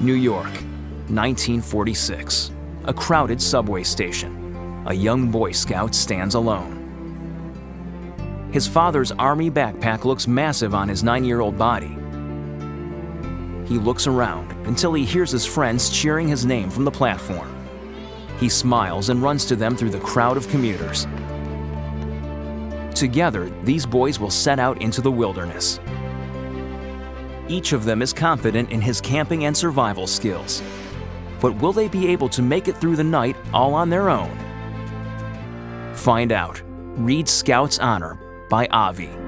New York, 1946. A crowded subway station. A young Boy Scout stands alone. His father's army backpack looks massive on his nine year old body. He looks around until he hears his friends cheering his name from the platform. He smiles and runs to them through the crowd of commuters. Together, these boys will set out into the wilderness. Each of them is confident in his camping and survival skills. But will they be able to make it through the night all on their own? Find out. Read Scout's Honor by Avi.